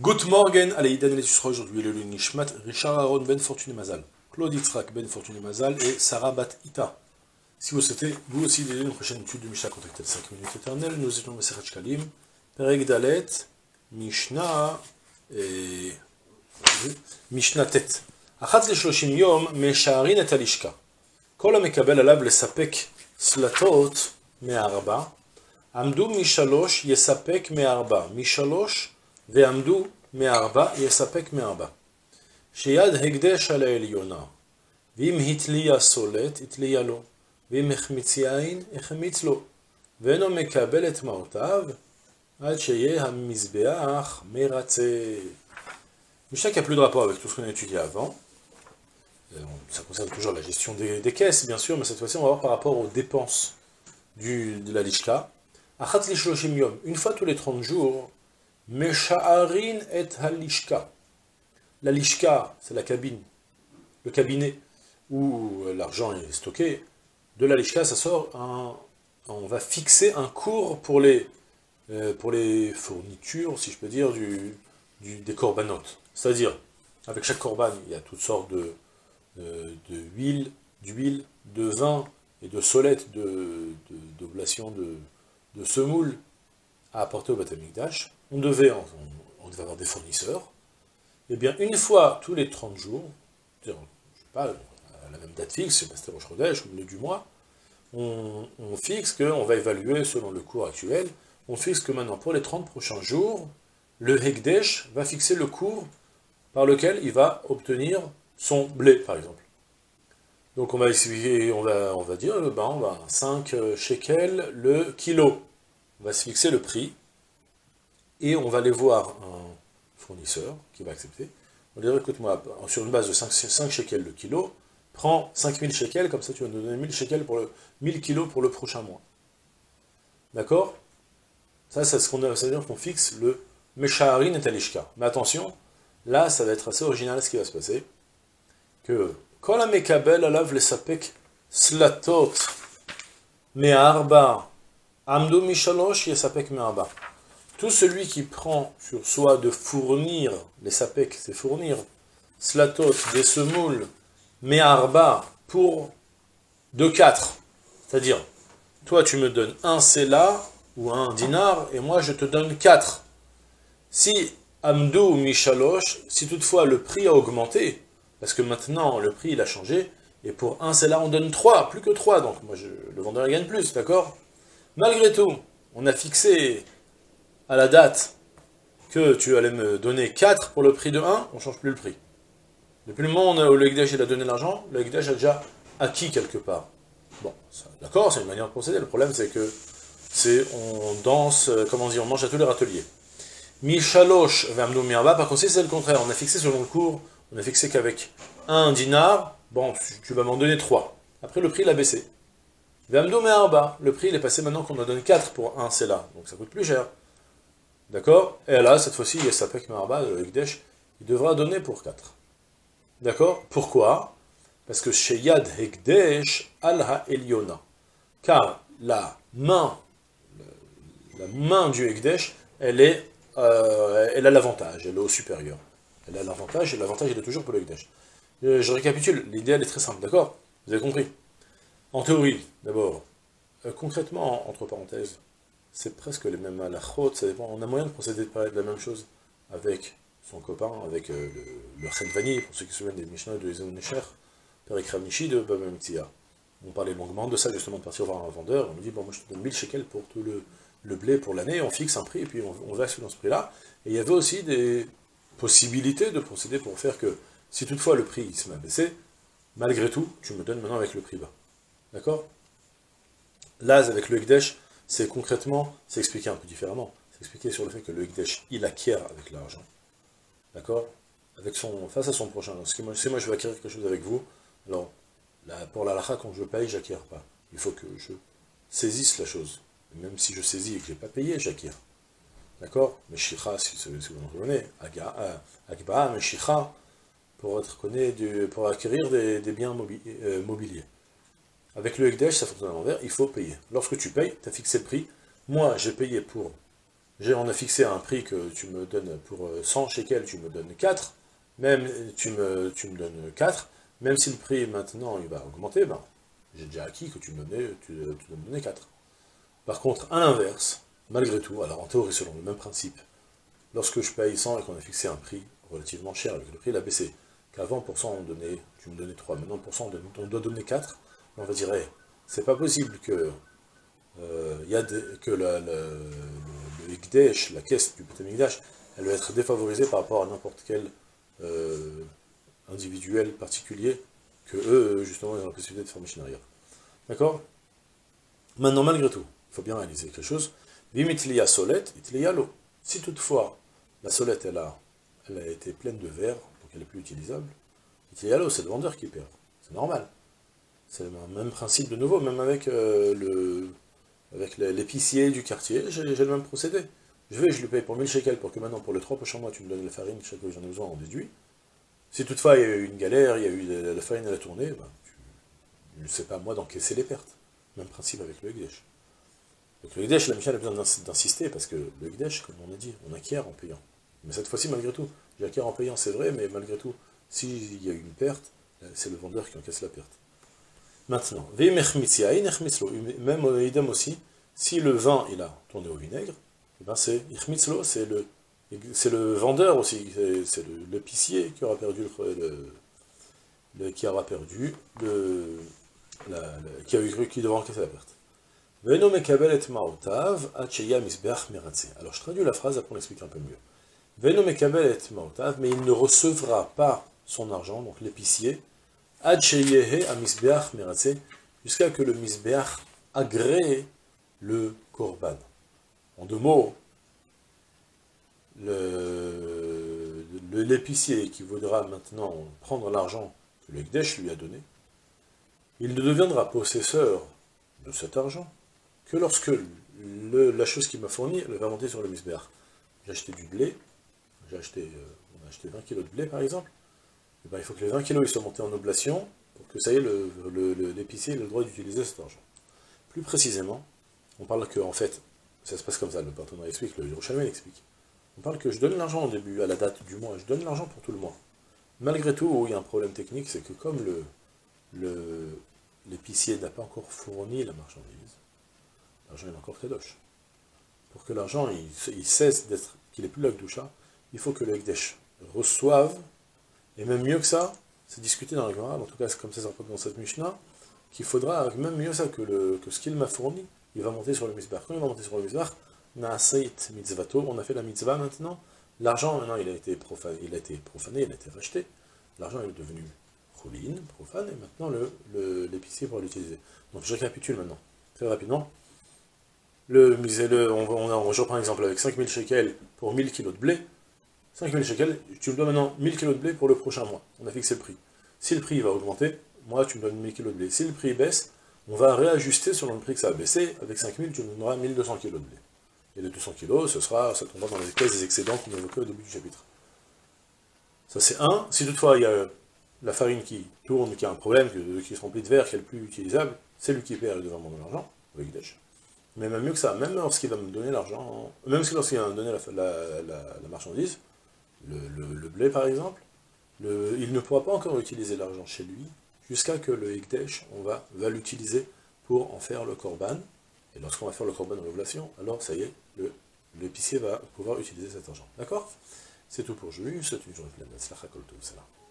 Good morgen, Aleïdan et sera aujourd'hui le Nishmat, Richard Aaron Ben Fortuné Mazal, Claude Yitzhak Ben Fortuné Mazal et Sarah Bat Ita. Si vous souhaitez, vous aussi, d'aider une prochaine étude de Mishnah contactez 5 minutes éternelles, nous étions Meseret Shkalim, Perek Dalet, Mishnah et... Mishnah Tet. אחת לשלושים יום משערין את הלשכה. כל המקבל עליו לספק סלטות מארבע, עמדו משלוש יספק מארבע, משלוש ועמדו מארבע יספק מארבע. שיד הקדש על העליונה, ואם התליה סולט, התליה לו, ואם החמיץ יין, החמיץ לו, ואינו מקבל את מעותיו, עד שיהיה המזבח מרצה. Mishnah qui a plus de rapport avec tout ce qu'on a étudié avant. Ça concerne toujours la gestion des, des caisses, bien sûr, mais cette fois-ci, on va voir par rapport aux dépenses du, de la lishka. Achat lishloshim yom, une fois tous les 30 jours, Mesha'arin et halishka. La lishka, c'est la cabine, le cabinet où l'argent est stocké. De la lishka, ça sort on va fixer un cours pour les, euh, fournitures, si je peux dire, des corbanotes. C'est-à-dire, avec chaque corban, il y a toutes sortes de, de, de huile, d'huile, de vin et de solettes d'oblation de, de, de, semoule à apporter au Batamikdash. On devait, avoir des fournisseurs. Et bien, une fois tous les 30 jours, je ne sais pas, à la même date fixe, c'est Pasteur Roche au milieu du mois, on, on fixe qu'on va évaluer selon le cours actuel, on fixe que maintenant, pour les 30 prochains jours, le Hekdesh va fixer le cours par lequel il va obtenir son blé, par exemple. Donc on va on va, dire, ben, on va 5 shekels le kilo. On va se fixer le prix, et on va aller voir un fournisseur qui va accepter. On va dire, écoute-moi, sur une base de 5, 5 shekels le kilo, prends 5000 shekels, comme ça tu vas nous donner 1000 shekels pour le 1000 kilos pour le prochain mois. D'accord? Ça, c'est ce qu'on a, ça veut dire qu'on fixe le Meshaharin et Talishka. Mais attention, là, ça va être assez original ce qui va se passer. Que, quand la Mekabel alav le sapek slatot me'arba amdu mishalosh yesapek me'arba. Tout celui qui prend sur soi de fournir, les sapek, c'est fournir, slatot, des semoules, me'arba, pour de 4. C'est-à-dire, toi tu me donnes un sela ou un dinar, et moi je te donne 4. Si Amdou Mishalosh, si toutefois le prix a augmenté, parce que maintenant le prix il a changé, et pour un là on donne 3, plus que 3, donc moi je, le vendeur gagne plus, d'accord? Malgré tout, on a fixé à la date que tu allais me donner 4 pour le prix de 1, on ne change plus le prix. Depuis le moment où le Hekdesh a donné l'argent, le Hekdesh a déjà acquis quelque part. Bon, d'accord, c'est une manière de procéder, le problème c'est que c'est on danse, euh, comment dire, on mange à tous les râteliers. Mishalosh Vamnu Mirba, par contre, c'est le contraire. On a fixé selon le cours, on a fixé qu'avec un dinar, bon, tu vas m'en donner 3. Après, le prix il a baissé. Vamnu Mirba, le prix il est passé maintenant qu'on a donné 4 pour un, c'est là. Donc ça coûte plus cher. D'accord? Et là, cette fois-ci, il y a Sapek Mirba, le Hekdesh, il devra donner pour 4. D'accord? Pourquoi? Parce que chez Yad Hekdesh, Al Eliona. Car la main, la main du Hekdesh, elle est euh, elle a l'avantage, elle est au supérieur. Elle a l'avantage, et l'avantage est toujours pour le Hekdesh. Je, je récapitule, l'idée elle est très simple, d'accord? Vous avez compris? En théorie, d'abord, euh, concrètement, entre parenthèses, c'est presque les mêmes halachot, ça dépend, on a moyen de procéder de parler de la même chose avec son copain, avec euh, le, Chenvani, pour ceux qui se souviennent des Mishnah de Ezeon Necher, Père Michi de Baba On parlait longuement de ça, justement, de partir voir un vendeur, on lui dit, bon, moi je te donne 1000 shekels pour tout le blé pour l'année, on fixe un prix et puis on, on va selon ce prix-là. Et il y avait aussi des possibilités de procéder pour faire que, si toutefois le prix se m'a baissé, malgré tout, tu me donnes maintenant avec le prix bas. D'accord? Là, avec le Hekdesh, c'est concrètement, c'est expliqué un peu différemment. C'est expliqué sur le fait que le Hekdesh, il acquiert avec l'argent. D'accord? Avec son, face à son prochain. Si moi, si moi je veux acquérir quelque chose avec vous, alors pour la lacha, quand je paye, j'acquiers pas. Il faut que je saisisse la chose même si je saisis et que je n'ai pas payé, j'acquiers. D'accord? Meshicha, si, si vous en connaissez, Agba, Meshicha, pour, être connu pour acquérir des, des biens euh, mobiliers. Avec le Hekdesh, ça fonctionne à l'envers, il faut payer. Lorsque tu payes, tu as fixé le prix. Moi, j'ai payé pour on a fixé un prix que tu me donnes pour 100 shekels, tu me donnes 4, même tu me, donnes 4, même si le prix maintenant il va augmenter, ben, j'ai déjà acquis que tu me donnais, tu, tu me donnais 4. Par contre, à l'inverse, malgré tout, alors en théorie selon le même principe, lorsque je paye 100 et qu'on a fixé un prix relativement cher, avec le prix il a baissé, qu'avant pour 100 on donnait, tu me donnais 3, maintenant pour 100 on doit donner 4, on va dire, c'est pas possible que, euh, y a que le, le la caisse du Betamikdash, elle va être défavorisée par rapport à n'importe quel euh, individuel particulier, que eux, justement, ils ont la possibilité de faire machine arrière. D'accord? Maintenant, malgré tout, il faut bien réaliser quelque chose. Vimitlia solette, itlia l'eau. Si toutefois, la solette, elle a, elle a été pleine de verre, donc elle est plus utilisable, itlia l'eau, c'est le vendeur qui perd. C'est normal. C'est le même principe de nouveau, même avec euh, avec l'épicier du quartier, j'ai le même procédé. Je vais, je lui paye pour 1000 shekels pour que maintenant, pour les trois prochains mois, tu me donnes la farine, chaque fois que j'en ai besoin, on déduit. Si toutefois il y a eu une galère, il y a eu la, farine à la tournée, ben, tu ne sais pas moi d'encaisser les pertes. Même principe avec le Gdesh. Donc le Gdesh, la Michel a besoin d'insister, parce que le Gdesh, comme on a dit, on acquiert en payant. Mais cette fois-ci, malgré tout, j'acquiert en payant, c'est vrai, mais malgré tout, s'il y a eu une perte, c'est le vendeur qui encaisse la perte. Maintenant, même idem aussi, si le vin il a tourné au vinaigre, eh ben c'est c'est le c'est le vendeur aussi, c'est l'épicier qui aura perdu le, qui aura perdu le, qui a eu cru qu'il devrait encaisser la perte. Alors je traduis la phrase, après on explique un peu mieux. mais il ne recevra pas son argent, donc l'épicier, jusqu'à que le misbeach agrée le korban. En deux mots, l'épicier qui voudra maintenant prendre l'argent que le Gdesh lui a donné, il ne deviendra possesseur de cet argent que lorsque la chose qu'il m'a fournie, elle va monter sur le misbeach. J'ai acheté du blé, j'ai acheté, euh, on a acheté 20 kg de blé par exemple, eh ben, il faut que les 20 kg soient montés en oblation pour que ça y est, l'épicier ait le droit d'utiliser cet argent. Plus précisément, on parle que, en fait, ça se passe comme ça, le partenaire explique, le Yerushalmi explique. On parle que je donne l'argent au début, à la date du mois, je donne l'argent pour tout le mois. Malgré tout, il y a un problème technique, c'est que comme l'épicier n'a pas encore fourni la marchandise, l'argent est encore kadosh. Pour que l'argent il, cesse d'être, qu'il n'est plus la doucha, il faut que le Ekdesh reçoive et même mieux que ça, c'est discuté dans la Gemara, en tout cas c'est comme ça dans cette Mishnah, qu'il faudra, même mieux que, le, que ce qu'il m'a fourni, il va monter sur le misbah. Quand il va monter sur le Naasait mitzvato, on a fait la mitzvah maintenant, l'argent maintenant il a été profané, il a été profané, il a été racheté, l'argent est devenu choulin, profane, et maintenant l'épicier le, pourra l'utiliser. Donc je récapitule maintenant, très rapidement. Le, on, on, on, je un exemple avec 5000 shekels pour 1000 kg de blé, 5000 shekels, tu me dois maintenant 1000 kg de blé pour le prochain mois. On a fixé le prix. Si le prix va augmenter, moi tu me donnes 1000 kg de blé. Si le prix baisse, on va réajuster selon le prix que ça a baissé. Avec 5000, tu me donneras 1200 kg de blé. Et les 200 kg, ce sera, ça tombera dans les caisses des excédents qu'on évoquait au début du chapitre. Ça c'est un. Si toutefois il y a la farine qui tourne, qui a un problème, qui se remplit de verre, qui est le plus utilisable, c'est lui qui perd, devrait de l'argent, avec Dash. Mais même mieux que ça, même lorsqu'il va me donner l'argent, même lorsqu'il va me donner la marchandise, le, blé par exemple, il ne pourra pas encore utiliser l'argent chez lui, jusqu'à que le Hekdesh, on va, l'utiliser pour en faire le korban, et lorsqu'on va faire le korban révélation, alors ça y est, l'épicier va pouvoir utiliser cet argent. D'accord? C'est tout pour aujourd'hui, c'est une journée pleine. De